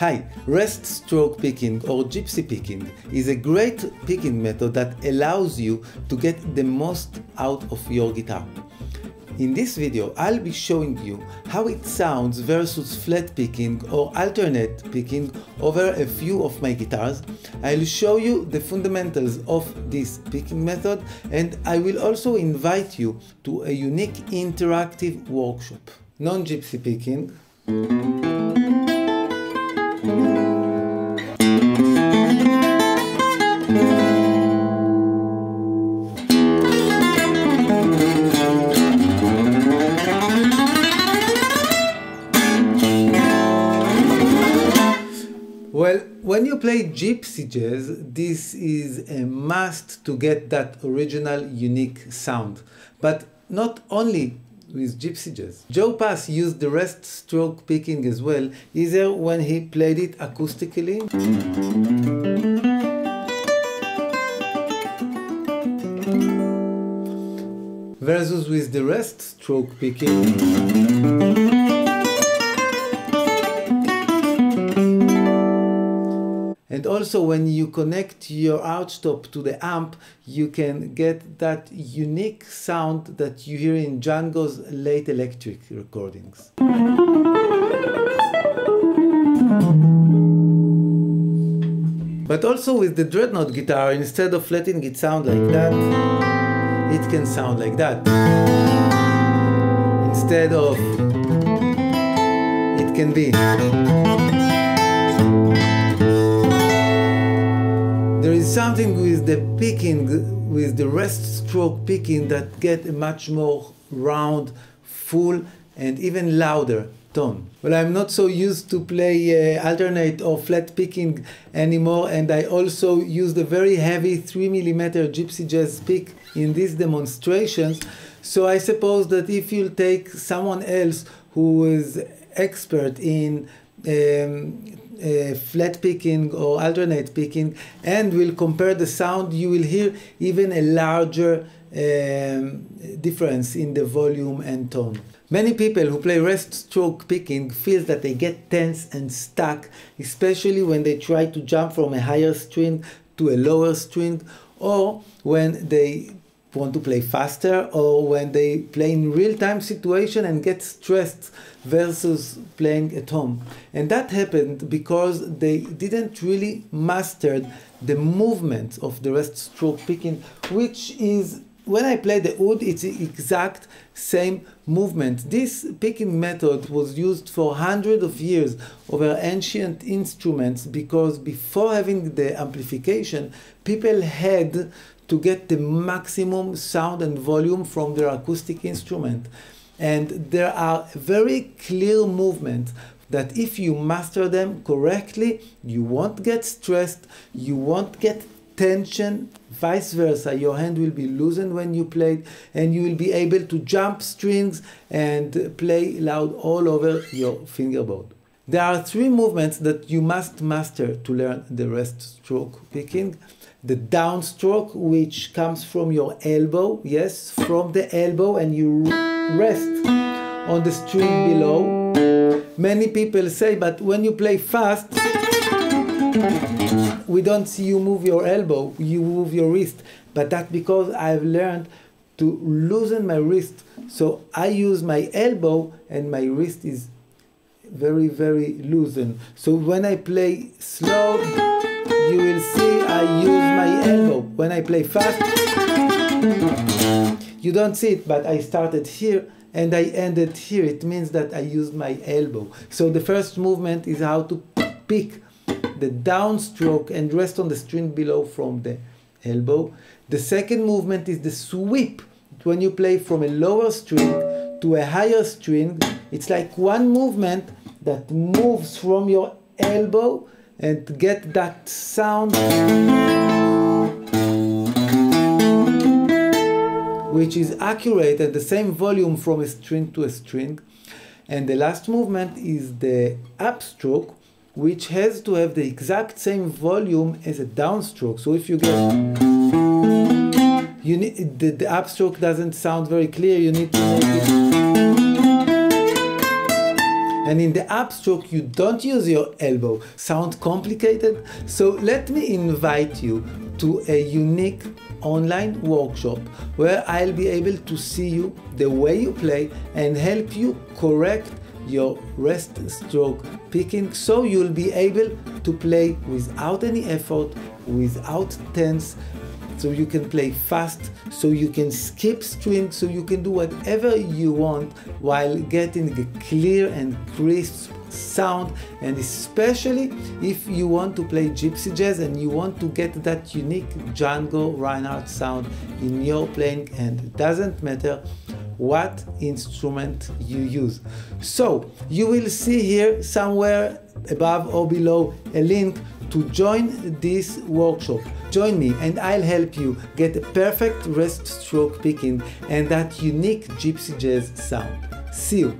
Hi, rest stroke picking or gypsy picking is a great picking method that allows you to get the most out of your guitar. In this video, I'll be showing you how it sounds versus flat picking or alternate picking over a few of my guitars. I'll show you the fundamentals of this picking method and I will also invite you to a unique interactive workshop. Non-gypsy picking Well, when you play gypsy jazz, this is a must to get that original unique sound. But not only with gypsy jazz. Joe Pass used the rest stroke picking as well, either when he played it acoustically. versus with the rest stroke picking. Also when you connect your archtop to the amp, you can get that unique sound that you hear in Django's late electric recordings. But also with the dreadnought guitar, instead of letting it sound like that, it can sound like that. Instead of, it can be. Something with the picking, with the rest stroke picking that get a much more round, full, and even louder tone. Well, I'm not so used to play uh, alternate or flat picking anymore, and I also use the very heavy 3 millimeter Gypsy Jazz pick in these demonstrations. So I suppose that if you take someone else who is expert in um, uh, flat picking or alternate picking and we'll compare the sound, you will hear even a larger um, difference in the volume and tone. Many people who play rest stroke picking feel that they get tense and stuck, especially when they try to jump from a higher string to a lower string or when they want to play faster or when they play in real-time situation and get stressed versus playing at home. And that happened because they didn't really master the movement of the rest stroke picking, which is when I play the oud, it's the exact same movement. This picking method was used for hundreds of years over ancient instruments because before having the amplification, people had to get the maximum sound and volume from their acoustic instrument. And there are very clear movements that if you master them correctly, you won't get stressed, you won't get tension, vice versa. Your hand will be loosened when you play, and you will be able to jump strings and play loud all over your fingerboard. There are three movements that you must master to learn the rest stroke picking the downstroke, which comes from your elbow, yes, from the elbow, and you rest on the string below. Many people say, but when you play fast, we don't see you move your elbow, you move your wrist. But that's because I've learned to loosen my wrist. So I use my elbow and my wrist is very, very loosened. So when I play slow, you will see I use my elbow. When I play fast, you don't see it, but I started here and I ended here. It means that I used my elbow. So the first movement is how to pick the downstroke and rest on the string below from the elbow. The second movement is the sweep. When you play from a lower string to a higher string, it's like one movement that moves from your elbow and get that sound which is accurate at the same volume from a string to a string. And the last movement is the upstroke, which has to have the exact same volume as a downstroke. So if you get you need the, the upstroke doesn't sound very clear, you need to make it And in the upstroke, you don't use your elbow. Sound complicated? So let me invite you to a unique online workshop where I'll be able to see you the way you play and help you correct your rest stroke picking so you'll be able to play without any effort, without tense, so you can play fast, so you can skip strings, so you can do whatever you want while getting a clear and crisp sound. And especially if you want to play gypsy jazz and you want to get that unique Django Reinhardt sound in your playing and it doesn't matter what instrument you use. So you will see here somewhere above or below a link to join this workshop. Join me and I'll help you get a perfect rest stroke picking and that unique gypsy jazz sound. See you!